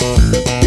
Música